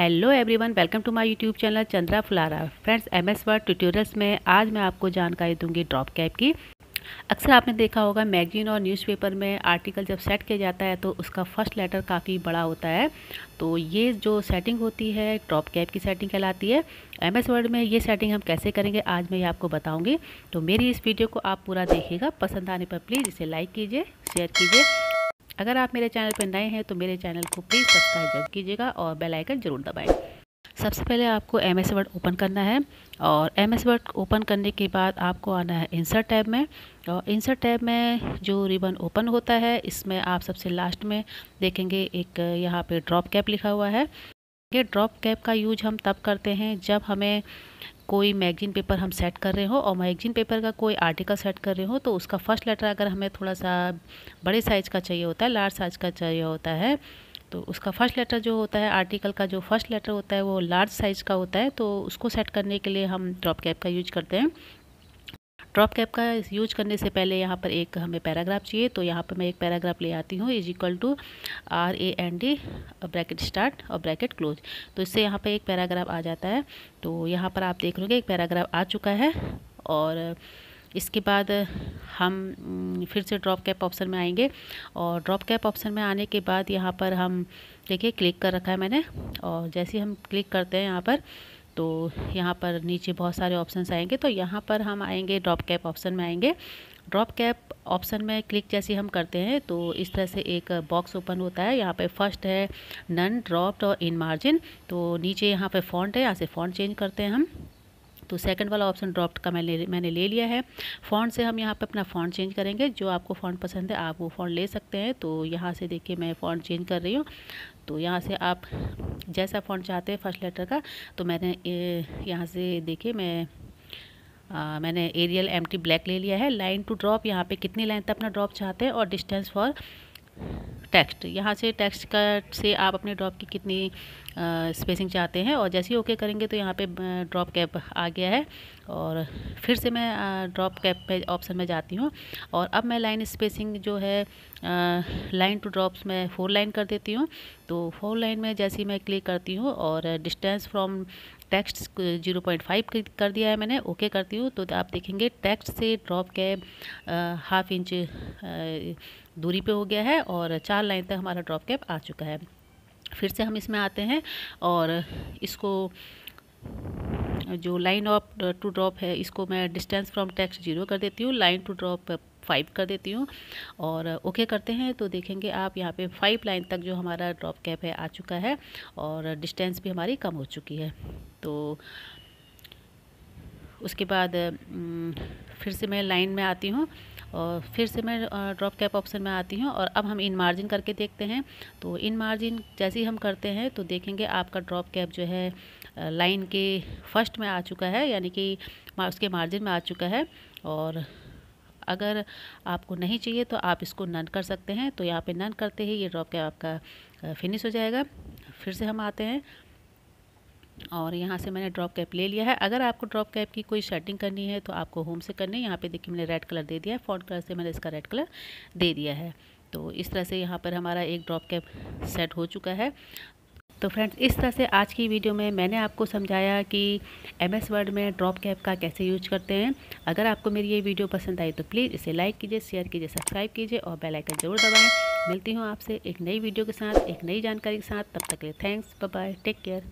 Hello everyone welcome to my YouTube channel Chandra Phulara friends M S Word tutorials में आज मैं आपको जानकारी दूँगी ड्रॉप कैप की। अक्सर आपने देखा होगा मैगजीन और न्यूज़पेपर में आर्टिकल जब सेट किया जाता है तो उसका फ़र्स्ट लेटर काफ़ी बड़ा होता है। तो ये जो सेटिंग होती है ड्रॉप कैप की सेटिंग कहलाती है। एम एस वर्ड में ये सेटिंग हम कैसे करेंगे, आज मैं ये आपको बताऊँगी। तो मेरी इस वीडियो को आप पूरा देखिएगा, पसंद आने पर प्लीज़ इसे लाइक कीजिए शेयर कीजिए। अगर आप मेरे चैनल पर नए हैं तो मेरे चैनल को प्लीज़ सब्सक्राइब ज़रूर कीजिएगा और बेल आइकन ज़रूर दबाएँ। सबसे पहले आपको एम एस वर्ड ओपन करना है और एम एस वर्ड ओपन करने के बाद आपको आना है इंसर्ट टैब में और इंसर्ट टैब में जो रिबन ओपन होता है, इसमें आप सबसे लास्ट में देखेंगे एक यहाँ पे ड्रॉप कैप लिखा हुआ है। ये ड्रॉप कैप का यूज़ हम तब करते हैं जब हमें कोई मैगजीन पेपर हम सेट कर रहे हो और मैगजीन पेपर का कोई आर्टिकल सेट कर रहे हो तो उसका फ़र्स्ट लेटर अगर हमें थोड़ा सा बड़े साइज़ का चाहिए होता है लार्ज साइज़ का चाहिए होता है तो उसका फ़र्स्ट लेटर जो होता है आर्टिकल का जो फ़र्स्ट लेटर होता है वो लार्ज साइज़ का होता है तो उसको सेट करने के लिए हम ड्रॉप कैप का यूज़ करते हैं। ड्रॉप कैप का यूज़ करने से पहले यहाँ पर एक हमें पैराग्राफ चाहिए तो यहाँ पर मैं एक पैराग्राफ ले आती हूँ, is equal to R A N D bracket start और ब्रैकेट क्लोज। तो इससे यहाँ पर एक पैराग्राफ आ जाता है तो यहाँ पर आप देख लोगे एक पैराग्राफ आ चुका है, और इसके बाद हम फिर से ड्रॉप कैप ऑप्शन में आएँगे, और ड्रॉप कैप ऑप्शन में आने के बाद यहाँ पर हम, देखिए, क्लिक कर रखा है मैंने, और जैसे हम क्लिक करते हैं यहाँ पर तो यहाँ पर नीचे बहुत सारे ऑप्शन आएँगे तो यहाँ पर हम आएँगे ड्रॉप कैप ऑप्शन में आएँगे। ड्रॉप कैप ऑप्शन में क्लिक जैसे हम करते हैं तो इस तरह से एक बॉक्स ओपन होता है। यहाँ पे फ़र्स्ट है नन ड्रॉप्ड और इन मार्जिन तो नीचे यहाँ पे फॉन्ट है, यहाँ से फॉन्ट चेंज करते हैं हम। तो सेकंड वाला ऑप्शन ड्रॉप्ड का मैंने मैंने ले लिया है। फ़ॉन्ट से हम यहाँ पे अपना फ़ॉन्ट चेंज करेंगे। जो आपको फ़ॉन्ट पसंद है आप वो फ़ॉन्ट ले सकते हैं। तो यहाँ से देखिए मैं फ़ॉन्ट चेंज कर रही हूँ। तो यहाँ से आप जैसा फ़ॉन्ट चाहते हैं फ़र्स्ट लेटर का तो मैंने यहाँ से देखिए मैं आ, मैंने एरियल एमटी ब्लैक ले लिया है। लाइन टू ड्रॉप यहाँ पे कितनी लाइन तक अपना ड्रॉप चाहते हैं और डिस्टेंस फॉर टेक्स्ट। यहाँ से टेक्स्ट का से आप अपने ड्रॉप की कितनी स्पेसिंग चाहते हैं और जैसे ही ओके करेंगे तो यहाँ पे ड्रॉप कैप आ गया है और फिर से मैं ड्रॉप कैप पे ऑप्शन में जाती हूँ और अब मैं लाइन स्पेसिंग जो है लाइन टू ड्रॉप्स में फोर लाइन कर देती हूँ। तो फोर लाइन में जैसे ही मैं क्लिक करती हूँ और distance from text zero point five कर दिया है मैंने ओके करती हूँ। तो आप देखेंगे टेक्स्ट से ड्रॉप कैप हाफ़ इंच दूरी पे हो गया है और चार लाइन तक हमारा ड्रॉप कैप आ चुका है। फिर से हम इसमें आते हैं और इसको, जो लाइन ऑफ़ टू ड्रॉप है, इसको मैं डिस्टेंस फ्रॉम टेक्स्ट ज़ीरो कर देती हूँ। लाइन टू ड्रॉप फाइव कर देती हूँ। और ओके करते हैं तो देखेंगे आप यहाँ पे फाइव लाइन तक जो हमारा ड्रॉप कैप है आ चुका है और डिस्टेंस भी हमारी कम हो चुकी है। तो उसके बाद फिर से मैं लाइन में आती हूँ और फिर से मैं ड्रॉप कैप ऑप्शन में आती हूँ और अब हम इन मार्जिन करके देखते हैं। तो इन मार्जिन जैसे ही हम करते हैं तो देखेंगे आपका ड्रॉप कैप जो है लाइन के फ़र्स्ट में आ चुका है, यानी कि उसके मार्जिन में आ चुका है। और अगर आपको नहीं चाहिए तो आप इसको नन कर सकते हैं। तो यहाँ पे नन करते ही ये ड्रॉप कैप आपका फिनिश हो जाएगा। फिर से हम आते हैं। और यहाँ से मैंने ड्रॉप कैप ले लिया है। अगर आपको ड्रॉप कैप की कोई शेडिंग करनी है तो आपको होम से करनी है। यहाँ पे देखिए मैंने रेड कलर दे दिया है। फॉन्ट कलर से मैंने इसका रेड कलर दे दिया है। तो इस तरह से यहाँ पर हमारा एक ड्रॉप कैप सेट हो चुका है। तो फ्रेंड्स, इस तरह से आज की वीडियो में मैंने आपको समझाया कि एम एस वर्ड में ड्रॉप कैप का कैसे यूज़ करते हैं। अगर आपको मेरी ये वीडियो पसंद आई तो प्लीज़ इसे लाइक कीजिए, शेयर कीजिए, सब्सक्राइब कीजिए और बेल आइकन ज़रूर दबाएँ। मिलती हूँ आपसे एक नई वीडियो के साथ, एक नई जानकारी के साथ। तब तक के लिए थैंक्स बाय टेक केयर